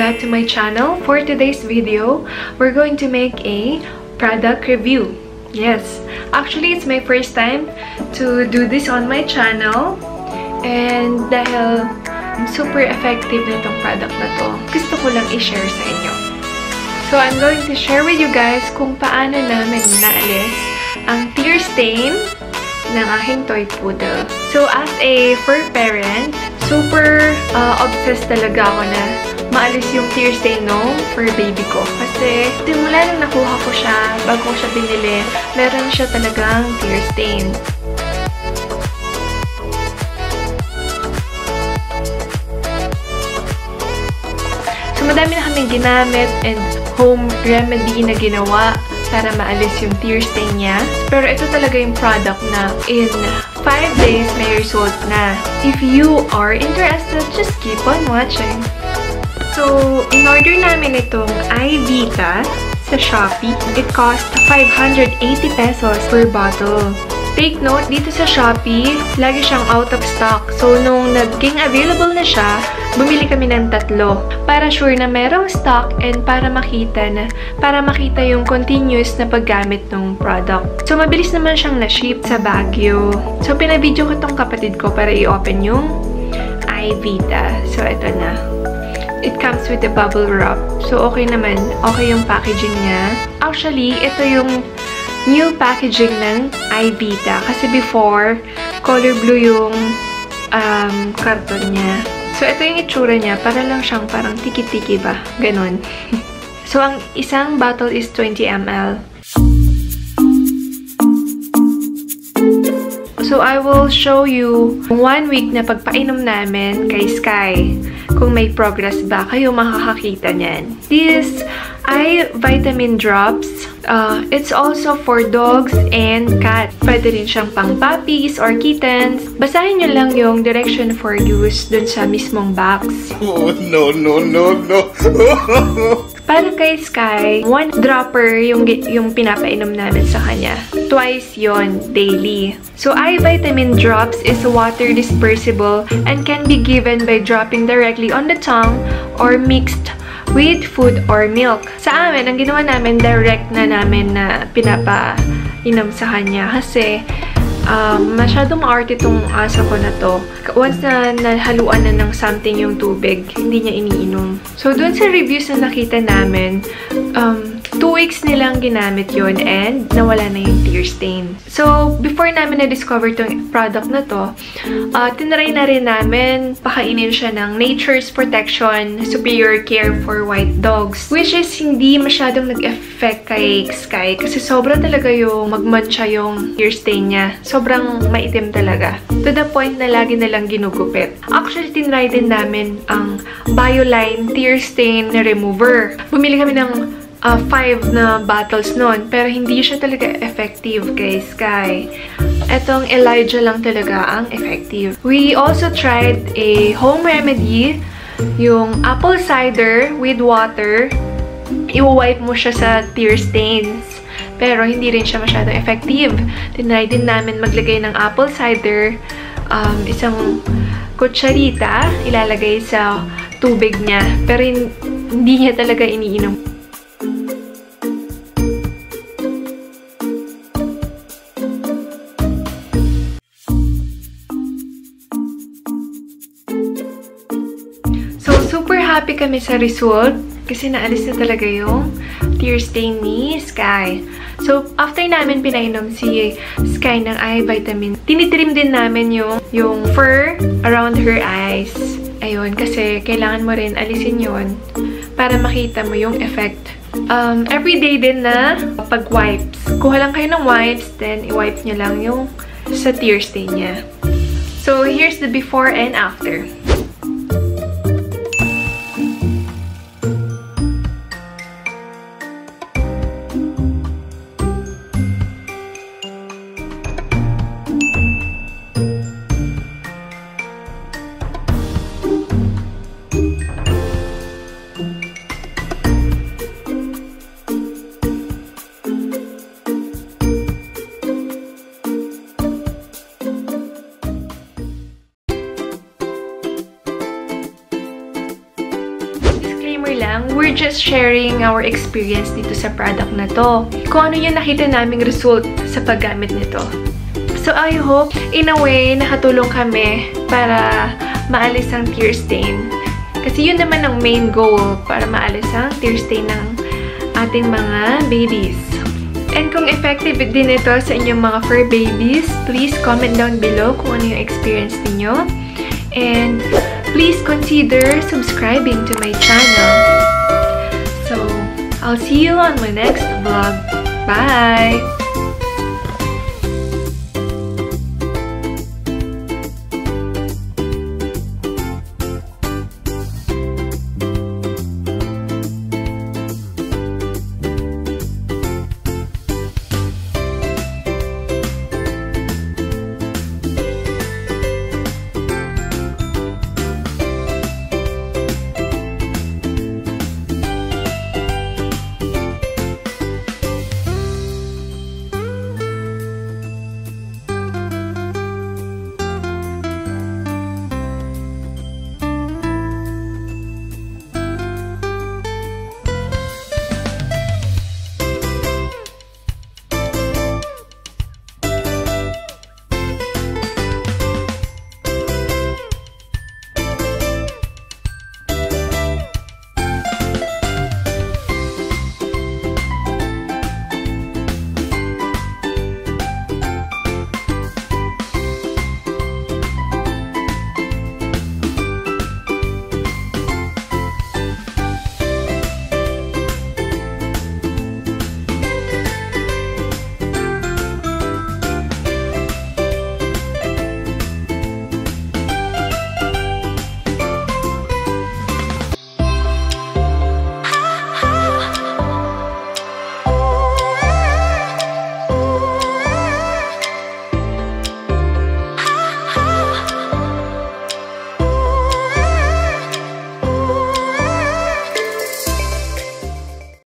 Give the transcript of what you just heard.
back to my channel. For today's video, we're going to make a product review. Yes, actually it's my first time to do this on my channel. And dahil super effective na itong product na to, gusto ko lang i-share sa inyo. So I'm going to share with you guys kung paano namin naalis ang tear stain ng aking toy poodle. So as a fur parent, super uh, obsessed talaga ako na maalis yung tear stain no for baby ko. Kasi, simula nung nakuha ko siya, bago ko siya binili, meron siya talagang tear stain. So, madami na kaming ginamit and home remedy na ginawa para maalis yung tear stain niya. Pero ito talaga yung product na in 5 days may result na. If you are interested, just keep on watching. So, in-order namin itong iVita sa Shopee. It cost 580 pesos per bottle. Take note, dito sa Shopee, lagi siyang out of stock. So, nung naging available na siya, bumili kami ng tatlo. Para sure na merong stock and para makita na, para makita yung continuous na paggamit ng product. So, mabilis naman siyang na-ship sa Baguio. So, pinabidyo ko tong kapatid ko para i-open yung iVita. So, ito na. It comes with the bubble wrap. So, okay naman. Okay yung packaging niya. Actually, ito yung new packaging ng iVita. Kasi before, color blue yung um, karton niya. So, ito yung itsura niya. Para lang siyang parang tiki-tiki ba? Ganon. so, ang isang bottle is 20 ml. So, I will show you one week na pagpainom namin kay Sky. Kung may progress ba, kayo makakakita niyan. This eye vitamin drops. Uh, it's also for dogs and cats. Pwede rin siyang pang puppies or kittens. Basahin nyo lang yung direction for use dun sa mismong box. Oh, no, no, no, no. Para kay Sky, one dropper yung, yung pinapainom namin sa kanya. Twice yon daily. So, eye vitamin drops is water dispersible and can be given by dropping directly on the tongue or mixed with food or milk. Sa amin, ang ginawa namin, direct na namin na pinapainom sa kanya kasi um, masyadong maarte itong asa ko na to. Once na nahaluan na ng something yung tubig, hindi niya iniinom. So, dun sa reviews na nakita namin, um, two weeks nilang ginamit yun and nawala na yung tear stain. So, before namin na-discover itong product na to, uh, tinry na rin namin pakainin siya ng Nature's Protection Superior Care for White Dogs. Which is hindi masyadong nag-effect kay Sky kasi sobra talaga yung magmancha yung tear stain niya. Sobrang maitim talaga. To the point na lagi nalang ginugupit. Actually, tinry din namin ang Bioline Tear Stain Remover. Bumili kami ng uh, five na bottles nun. Pero hindi siya talaga effective kay Sky. Etong Elijah lang talaga ang effective. We also tried a home remedy, yung apple cider with water. I-wipe mo siya sa tear stains. Pero hindi rin siya masyadong effective. Tinry din namin maglagay ng apple cider, um, isang kutsarita, ilalagay sa tubig niya. Pero hindi niya talaga iniinom. Kami sa result kasi naalis na talaga yung stain ni Sky. So, after namin pinainom si Sky ng eye vitamin, tinitrim din namin yung, yung fur around her eyes. Ayun, kasi kailangan mo rin alisin yun para makita mo yung effect. Um, everyday din na pag-wipes. Kuha lang kayo ng wipes, then i-wipe nyo lang yung sa stain niya. So, here's the before and after. We're just sharing our experience dito sa product na to. Kung ano yung nakita naming result sa paggamit nito. So, I hope, in a way, nakatulong kami para maalis ang tear stain. Kasi yun naman ang main goal para maalis ang tear stain ng ating mga babies. And kung effective din ito sa inyong mga fur babies, please comment down below kung ano yung experience niyo. And please consider subscribing to my channel. So, I'll see you on my next vlog. Bye!